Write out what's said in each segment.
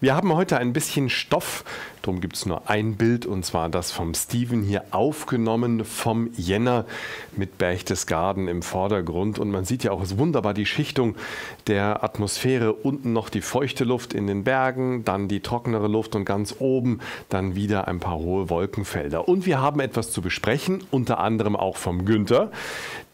Wir haben heute ein bisschen Stoff, darum gibt es nur ein Bild und zwar das vom Steven hier aufgenommen vom Jänner mit Berchtesgaden im Vordergrund und man sieht ja auch wunderbar die Schichtung der Atmosphäre, unten noch die feuchte Luft in den Bergen, dann die trockenere Luft und ganz oben dann wieder ein paar hohe Wolkenfelder. Und wir haben etwas zu besprechen, unter anderem auch vom Günther.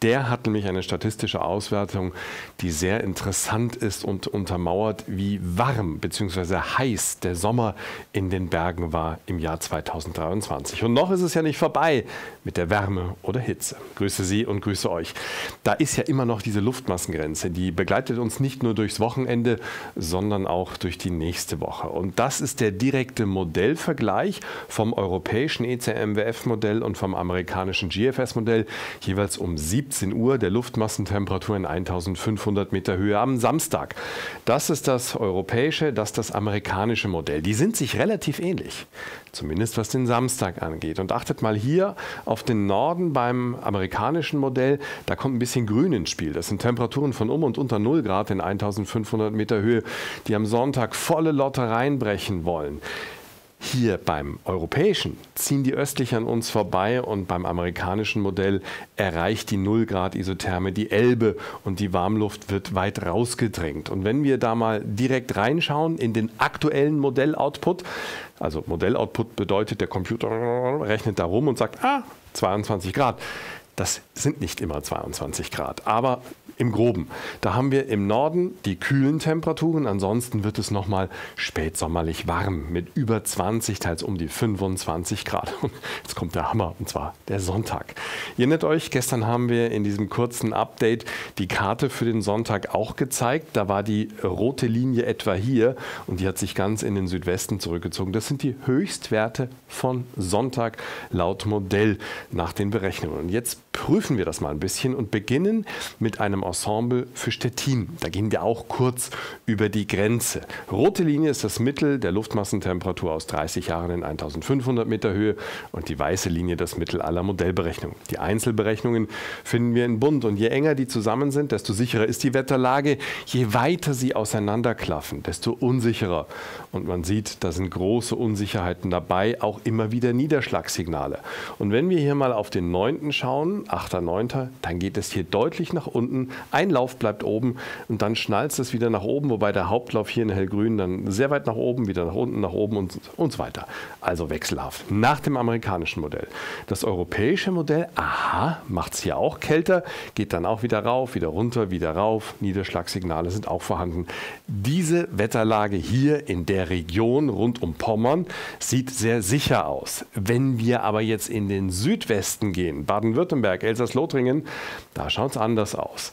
Der hat nämlich eine statistische Auswertung, die sehr interessant ist und untermauert, wie warm bzw heiß der Sommer in den Bergen war im Jahr 2023. Und noch ist es ja nicht vorbei mit der Wärme oder Hitze. Grüße Sie und grüße euch. Da ist ja immer noch diese Luftmassengrenze, die begleitet uns nicht nur durchs Wochenende, sondern auch durch die nächste Woche. Und das ist der direkte Modellvergleich vom europäischen ECMWF-Modell und vom amerikanischen GFS-Modell, jeweils um 17 Uhr der Luftmassentemperatur in 1500 Meter Höhe am Samstag. Das ist das europäische, das das amerikanische amerikanische Modell. Die sind sich relativ ähnlich, zumindest was den Samstag angeht. Und achtet mal hier auf den Norden beim amerikanischen Modell, da kommt ein bisschen Grün ins Spiel. Das sind Temperaturen von um und unter 0 Grad in 1500 Meter Höhe, die am Sonntag volle Lotte reinbrechen wollen. Hier beim europäischen ziehen die östlich an uns vorbei und beim amerikanischen Modell erreicht die 0 Grad Isotherme die Elbe und die Warmluft wird weit rausgedrängt. Und wenn wir da mal direkt reinschauen in den aktuellen Modelloutput, also Modelloutput bedeutet, der Computer rechnet da rum und sagt, ah, 22 Grad. Das sind nicht immer 22 Grad, aber im Groben. Da haben wir im Norden die kühlen Temperaturen, ansonsten wird es nochmal spätsommerlich warm mit über 20, teils um die 25 Grad. Und jetzt kommt der Hammer, und zwar der Sonntag. Ihr erinnert euch, gestern haben wir in diesem kurzen Update die Karte für den Sonntag auch gezeigt. Da war die rote Linie etwa hier und die hat sich ganz in den Südwesten zurückgezogen. Das sind die Höchstwerte von Sonntag laut Modell nach den Berechnungen. Und jetzt prüfen wir das mal ein bisschen und beginnen mit einem Ensemble für Stettin. Da gehen wir auch kurz über die Grenze. Rote Linie ist das Mittel der Luftmassentemperatur aus 30 Jahren in 1500 Meter Höhe und die weiße Linie das Mittel aller Modellberechnungen. Die Einzelberechnungen finden wir in Bund und je enger die zusammen sind, desto sicherer ist die Wetterlage. Je weiter sie auseinanderklaffen, desto unsicherer. Und man sieht, da sind große Unsicherheiten dabei, auch immer wieder Niederschlagssignale. Und wenn wir hier mal auf den 9. schauen, 8., 9., dann geht es hier deutlich nach unten ein Lauf bleibt oben und dann schnalzt es wieder nach oben, wobei der Hauptlauf hier in hellgrün dann sehr weit nach oben, wieder nach unten, nach oben und, und so weiter. Also wechselhaft. Nach dem amerikanischen Modell. Das europäische Modell, aha, macht es hier auch kälter, geht dann auch wieder rauf, wieder runter, wieder rauf. Niederschlagssignale sind auch vorhanden. Diese Wetterlage hier in der Region rund um Pommern sieht sehr sicher aus. Wenn wir aber jetzt in den Südwesten gehen, Baden-Württemberg, Elsass-Lothringen, da schaut es anders aus.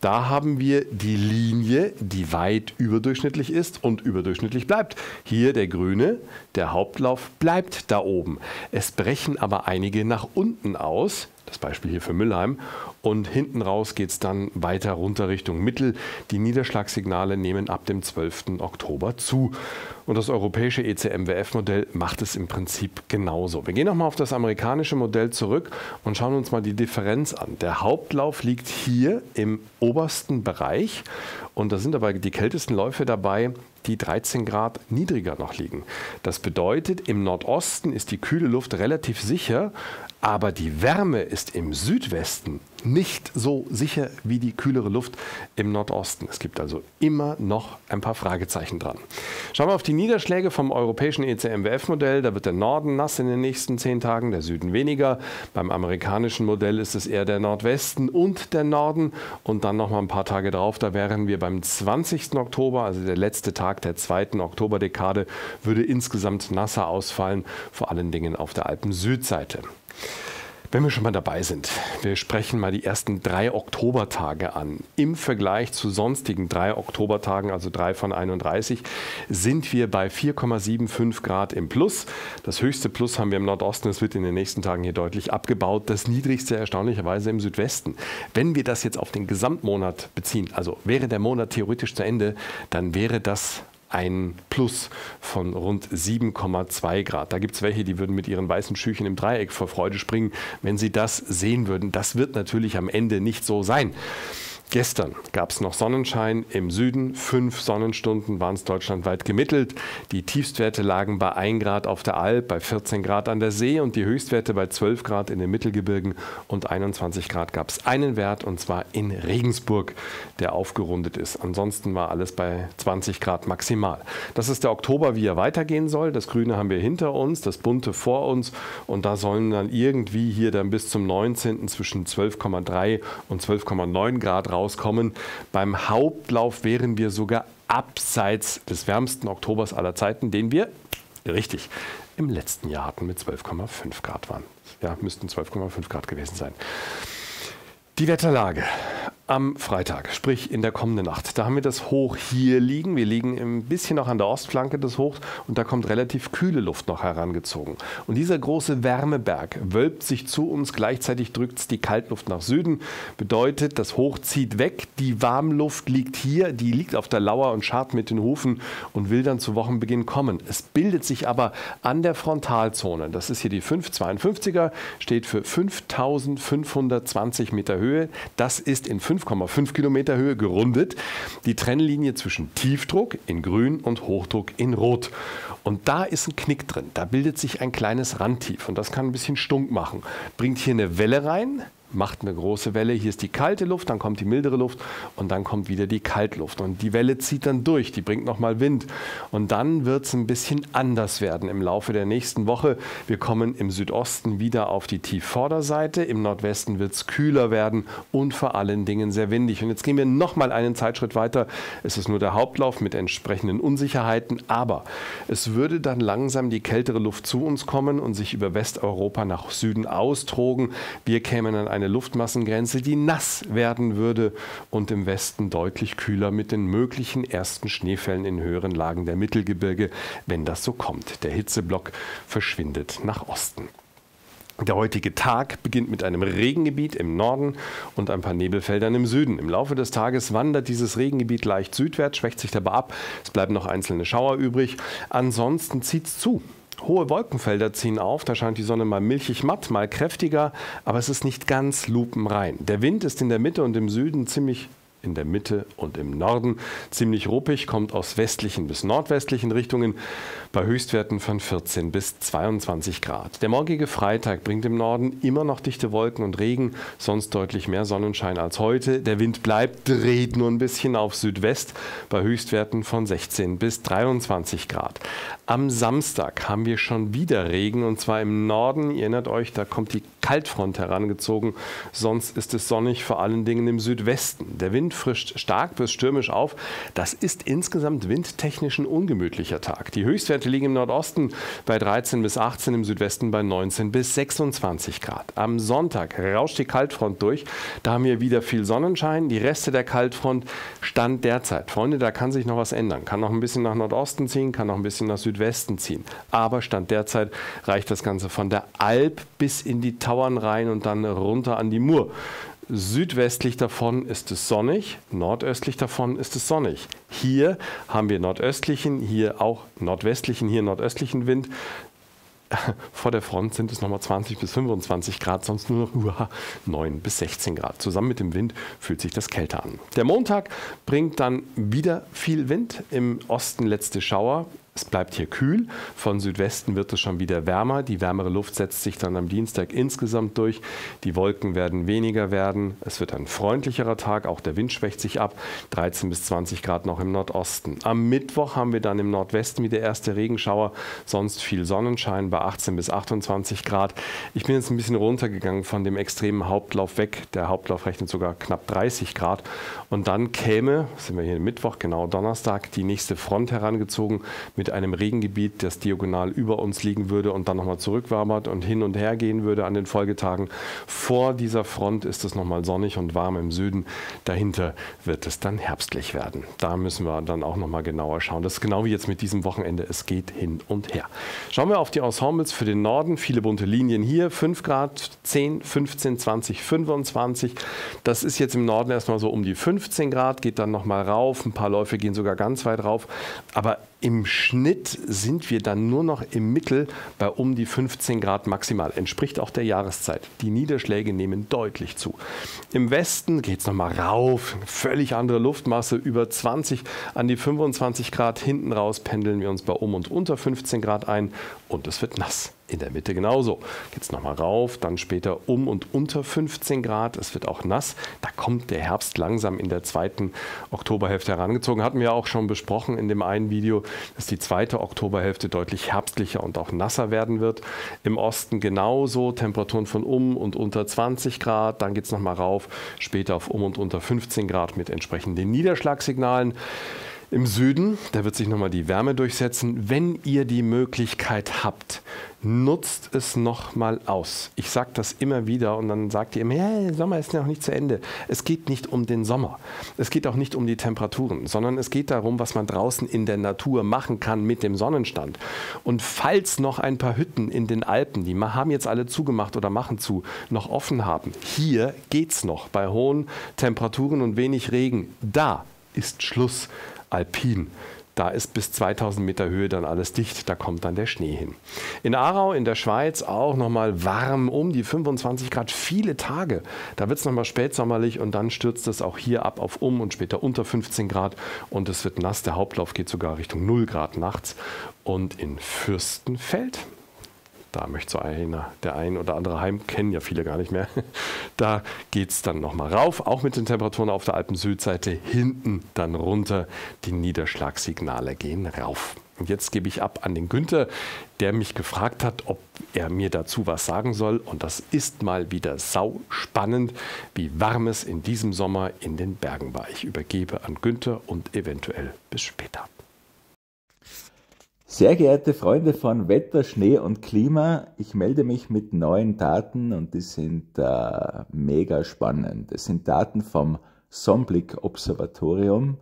Da haben wir die Linie, die weit überdurchschnittlich ist und überdurchschnittlich bleibt. Hier der grüne, der Hauptlauf bleibt da oben. Es brechen aber einige nach unten aus. Das Beispiel hier für Müllheim. Und hinten raus geht es dann weiter runter Richtung Mittel. Die Niederschlagssignale nehmen ab dem 12. Oktober zu. Und das europäische ECMWF-Modell macht es im Prinzip genauso. Wir gehen nochmal auf das amerikanische Modell zurück und schauen uns mal die Differenz an. Der Hauptlauf liegt hier im obersten Bereich. Und da sind aber die kältesten Läufe dabei, die 13 Grad niedriger noch liegen. Das bedeutet, im Nordosten ist die kühle Luft relativ sicher, aber die Wärme ist im Südwesten nicht so sicher wie die kühlere Luft im Nordosten. Es gibt also immer noch ein paar Fragezeichen dran. Schauen wir auf die Niederschläge vom europäischen ECMWF-Modell. Da wird der Norden nass in den nächsten zehn Tagen, der Süden weniger. Beim amerikanischen Modell ist es eher der Nordwesten und der Norden. Und dann noch mal ein paar Tage drauf, da wären wir beim 20. Oktober, also der letzte Tag der zweiten Oktoberdekade, würde insgesamt nasser ausfallen, vor allen Dingen auf der Alpen-Südseite. Wenn wir schon mal dabei sind, wir sprechen mal die ersten drei Oktobertage an. Im Vergleich zu sonstigen drei Oktobertagen, also drei von 31, sind wir bei 4,75 Grad im Plus. Das höchste Plus haben wir im Nordosten, es wird in den nächsten Tagen hier deutlich abgebaut. Das niedrigste erstaunlicherweise im Südwesten. Wenn wir das jetzt auf den Gesamtmonat beziehen, also wäre der Monat theoretisch zu Ende, dann wäre das ein Plus von rund 7,2 Grad. Da gibt es welche, die würden mit ihren weißen Schüchen im Dreieck vor Freude springen, wenn sie das sehen würden. Das wird natürlich am Ende nicht so sein. Gestern gab es noch Sonnenschein im Süden. Fünf Sonnenstunden waren es deutschlandweit gemittelt. Die Tiefstwerte lagen bei 1 Grad auf der Alp, bei 14 Grad an der See und die Höchstwerte bei 12 Grad in den Mittelgebirgen und 21 Grad gab es einen Wert und zwar in Regensburg, der aufgerundet ist. Ansonsten war alles bei 20 Grad maximal. Das ist der Oktober, wie er weitergehen soll. Das Grüne haben wir hinter uns, das Bunte vor uns und da sollen dann irgendwie hier dann bis zum 19. zwischen 12,3 und 12,9 Grad rauskommen. Beim Hauptlauf wären wir sogar abseits des wärmsten Oktobers aller Zeiten, den wir, richtig, im letzten Jahr hatten mit 12,5 Grad waren. Ja, müssten 12,5 Grad gewesen sein. Die Wetterlage am Freitag, sprich in der kommenden Nacht. Da haben wir das Hoch hier liegen. Wir liegen ein bisschen noch an der Ostflanke des Hochs und da kommt relativ kühle Luft noch herangezogen. Und dieser große Wärmeberg wölbt sich zu uns. Gleichzeitig drückt es die Kaltluft nach Süden. Bedeutet, das Hoch zieht weg. Die Warmluft liegt hier. Die liegt auf der Lauer und scharrt mit den Hufen und will dann zu Wochenbeginn kommen. Es bildet sich aber an der Frontalzone. Das ist hier die 552er, steht für 5520 Meter Höhe. Das ist in 5 5,5 Kilometer Höhe gerundet. Die Trennlinie zwischen Tiefdruck in Grün und Hochdruck in Rot. Und da ist ein Knick drin. Da bildet sich ein kleines Randtief und das kann ein bisschen stunk machen. Bringt hier eine Welle rein, macht eine große Welle. Hier ist die kalte Luft, dann kommt die mildere Luft und dann kommt wieder die Kaltluft. Und die Welle zieht dann durch, die bringt nochmal Wind. Und dann wird es ein bisschen anders werden im Laufe der nächsten Woche. Wir kommen im Südosten wieder auf die Tiefvorderseite, im Nordwesten wird es kühler werden und vor allen Dingen sehr windig. Und jetzt gehen wir nochmal einen Zeitschritt weiter. Es ist nur der Hauptlauf mit entsprechenden Unsicherheiten, aber es würde dann langsam die kältere Luft zu uns kommen und sich über Westeuropa nach Süden austrogen. Wir kämen an eine Luftmassengrenze, die nass werden würde und im Westen deutlich kühler mit den möglichen ersten Schneefällen in höheren Lagen der Mittelgebirge, wenn das so kommt. Der Hitzeblock verschwindet nach Osten. Der heutige Tag beginnt mit einem Regengebiet im Norden und ein paar Nebelfeldern im Süden. Im Laufe des Tages wandert dieses Regengebiet leicht südwärts, schwächt sich dabei ab. Es bleiben noch einzelne Schauer übrig. Ansonsten zieht es zu. Hohe Wolkenfelder ziehen auf, da scheint die Sonne mal milchig matt, mal kräftiger, aber es ist nicht ganz lupenrein. Der Wind ist in der Mitte und im Süden ziemlich in der Mitte und im Norden. Ziemlich ruppig, kommt aus westlichen bis nordwestlichen Richtungen bei Höchstwerten von 14 bis 22 Grad. Der morgige Freitag bringt im Norden immer noch dichte Wolken und Regen, sonst deutlich mehr Sonnenschein als heute. Der Wind bleibt, dreht nur ein bisschen auf Südwest bei Höchstwerten von 16 bis 23 Grad. Am Samstag haben wir schon wieder Regen und zwar im Norden. Ihr erinnert euch, da kommt die Kaltfront herangezogen. Sonst ist es sonnig, vor allen Dingen im Südwesten. Der Wind frischt stark bis stürmisch auf. Das ist insgesamt windtechnisch ein ungemütlicher Tag. Die Höchstwerte liegen im Nordosten bei 13 bis 18, im Südwesten bei 19 bis 26 Grad. Am Sonntag rauscht die Kaltfront durch. Da haben wir wieder viel Sonnenschein. Die Reste der Kaltfront stand derzeit. Freunde, da kann sich noch was ändern. Kann noch ein bisschen nach Nordosten ziehen, kann noch ein bisschen nach Südwesten ziehen. Aber Stand derzeit reicht das Ganze von der Alp bis in die Tauern rein und dann runter an die Mur. Südwestlich davon ist es sonnig, nordöstlich davon ist es sonnig. Hier haben wir nordöstlichen, hier auch nordwestlichen, hier nordöstlichen Wind. Vor der Front sind es nochmal 20 bis 25 Grad, sonst nur noch 9 bis 16 Grad. Zusammen mit dem Wind fühlt sich das kälter an. Der Montag bringt dann wieder viel Wind. Im Osten letzte Schauer, es bleibt hier kühl. Von Südwesten wird es schon wieder wärmer. Die wärmere Luft setzt sich dann am Dienstag insgesamt durch. Die Wolken werden weniger werden. Es wird ein freundlicherer Tag. Auch der Wind schwächt sich ab. 13 bis 20 Grad noch im Nordosten. Am Mittwoch haben wir dann im Nordwesten wieder erste Regenschauer. Sonst viel Sonnenschein bei 18 bis 28 Grad. Ich bin jetzt ein bisschen runtergegangen von dem extremen Hauptlauf weg. Der Hauptlauf rechnet sogar knapp 30 Grad. Und dann käme, sind wir hier Mittwoch, genau Donnerstag, die nächste Front herangezogen mit mit einem Regengebiet, das diagonal über uns liegen würde und dann nochmal zurückwabert und hin und her gehen würde an den Folgetagen. Vor dieser Front ist es nochmal sonnig und warm im Süden. Dahinter wird es dann herbstlich werden. Da müssen wir dann auch nochmal genauer schauen. Das ist genau wie jetzt mit diesem Wochenende. Es geht hin und her. Schauen wir auf die Ensembles für den Norden. Viele bunte Linien hier. 5 Grad, 10, 15, 20, 25. Das ist jetzt im Norden erstmal so um die 15 Grad, geht dann nochmal rauf. Ein paar Läufe gehen sogar ganz weit rauf. Aber Im Schnitt sind wir dann nur noch im Mittel bei um die 15 Grad maximal. Entspricht auch der Jahreszeit. Die Niederschläge nehmen deutlich zu. Im Westen geht es nochmal rauf, völlig andere Luftmasse, über 20 an die 25 Grad. Hinten raus pendeln wir uns bei um und unter 15 Grad ein und es wird nass. In der Mitte genauso. Geht es nochmal rauf, dann später um und unter 15 Grad. Es wird auch nass. Da kommt der Herbst langsam in der zweiten Oktoberhälfte herangezogen. Hatten wir auch schon besprochen in dem einen Video, dass die zweite Oktoberhälfte deutlich herbstlicher und auch nasser werden wird. Im Osten genauso. Temperaturen von um und unter 20 Grad. Dann geht es nochmal rauf, später auf um und unter 15 Grad mit entsprechenden Niederschlagssignalen. Im Süden, da wird sich nochmal die Wärme durchsetzen. Wenn ihr die Möglichkeit habt, nutzt es nochmal aus. Ich sage das immer wieder und dann sagt ihr immer, der Sommer ist noch nicht zu Ende. Es geht nicht um den Sommer. Es geht auch nicht um die Temperaturen, sondern es geht darum, was man draußen in der Natur machen kann mit dem Sonnenstand. Und falls noch ein paar Hütten in den Alpen, die haben jetzt alle zugemacht oder machen zu, noch offen haben, hier geht es noch bei hohen Temperaturen und wenig Regen. Da ist Schluss alpin. Da ist bis 2000 Meter Höhe dann alles dicht, da kommt dann der Schnee hin. In Aarau in der Schweiz auch nochmal warm um die 25 Grad, viele Tage. Da wird es nochmal spätsommerlich und dann stürzt es auch hier ab auf um und später unter 15 Grad und es wird nass. Der Hauptlauf geht sogar Richtung 0 Grad nachts. Und in Fürstenfeld, da möchte so einer, der ein oder andere heim, kennen ja viele gar nicht mehr. Da geht es dann nochmal rauf, auch mit den Temperaturen auf der Alpen-Südseite, hinten dann runter. Die Niederschlagssignale gehen rauf. Und jetzt gebe ich ab an den Günther, der mich gefragt hat, ob er mir dazu was sagen soll. Und das ist mal wieder sau spannend, wie warm es in diesem Sommer in den Bergen war. Ich übergebe an Günther und eventuell bis später. Sehr geehrte Freunde von Wetter, Schnee und Klima, ich melde mich mit neuen Daten und die sind äh, mega spannend. Es sind Daten vom Somblick Observatorium,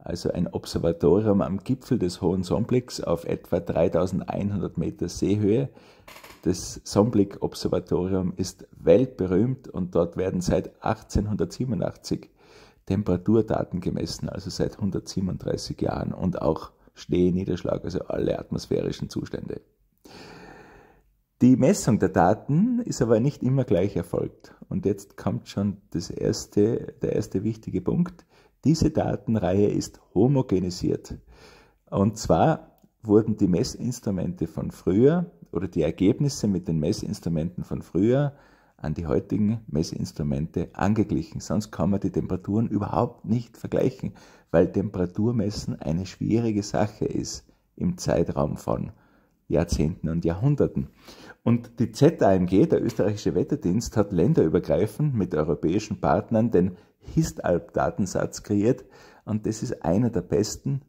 also ein Observatorium am Gipfel des Hohen Somblicks auf etwa 3100 Meter Seehöhe. Das Somblick Observatorium ist weltberühmt und dort werden seit 1887 Temperaturdaten gemessen, also seit 137 Jahren und auch Schnee, Niederschlag, also alle atmosphärischen Zustände. Die Messung der Daten ist aber nicht immer gleich erfolgt. Und jetzt kommt schon das erste, der erste wichtige Punkt. Diese Datenreihe ist homogenisiert. Und zwar wurden die Messinstrumente von früher oder die Ergebnisse mit den Messinstrumenten von früher an die heutigen Messinstrumente angeglichen. Sonst kann man die Temperaturen überhaupt nicht vergleichen, weil Temperaturmessen eine schwierige Sache ist im Zeitraum von Jahrzehnten und Jahrhunderten. Und die ZAMG, der österreichische Wetterdienst, hat länderübergreifend mit europäischen Partnern den HIST-Alp-Datensatz kreiert und das ist einer der besten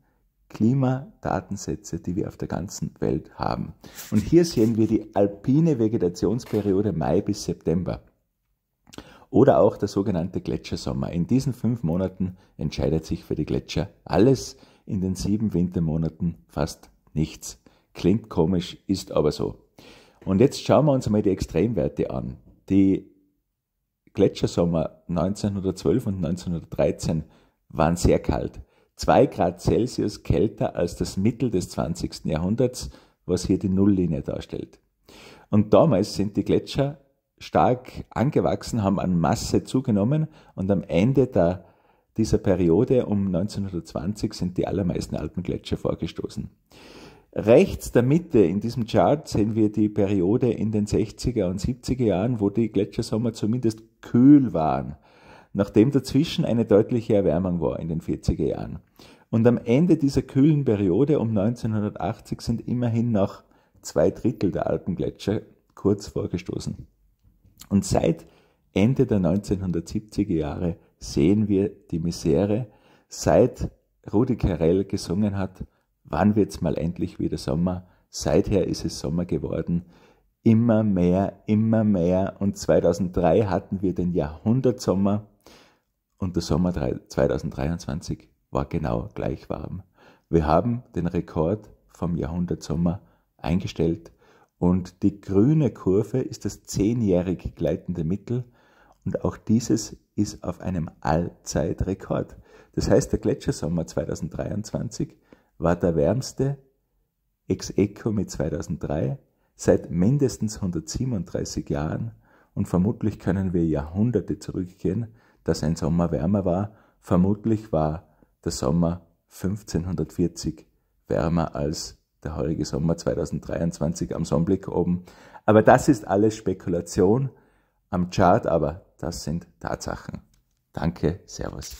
Klimadatensätze, die wir auf der ganzen Welt haben. Und hier sehen wir die alpine Vegetationsperiode Mai bis September. Oder auch der sogenannte Gletschersommer. In diesen fünf Monaten entscheidet sich für die Gletscher alles, in den sieben Wintermonaten fast nichts. Klingt komisch, ist aber so. Und jetzt schauen wir uns einmal die Extremwerte an. Die Gletschersommer 1912 und 1913 waren sehr kalt. 2 Grad Celsius kälter als das Mittel des 20. Jahrhunderts, was hier die Nulllinie darstellt. Und damals sind die Gletscher stark angewachsen, haben an Masse zugenommen und am Ende der, dieser Periode um 1920 sind die allermeisten Alpengletscher vorgestoßen. Rechts der Mitte in diesem Chart sehen wir die Periode in den 60er und 70er Jahren, wo die Gletschersommer zumindest kühl waren nachdem dazwischen eine deutliche Erwärmung war in den 40er Jahren. Und am Ende dieser kühlen Periode um 1980 sind immerhin noch zwei Drittel der Alpengletscher kurz vorgestoßen. Und seit Ende der 1970er Jahre sehen wir die Misere, seit Rudi Carell gesungen hat, wann wird's mal endlich wieder Sommer? Seither ist es Sommer geworden. Immer mehr, immer mehr. Und 2003 hatten wir den Jahrhundertsommer und der Sommer 2023 war genau gleich warm. Wir haben den Rekord vom Jahrhundertsommer eingestellt und die grüne Kurve ist das zehnjährig gleitende Mittel und auch dieses ist auf einem Allzeitrekord. Das heißt, der Gletschersommer 2023 war der wärmste ex eco mit 2003 seit mindestens 137 Jahren und vermutlich können wir Jahrhunderte zurückgehen, dass ein Sommer wärmer war. Vermutlich war der Sommer 1540 wärmer als der heurige Sommer 2023 am Sonnenblick oben. Aber das ist alles Spekulation am Chart, aber das sind Tatsachen. Danke, Servus.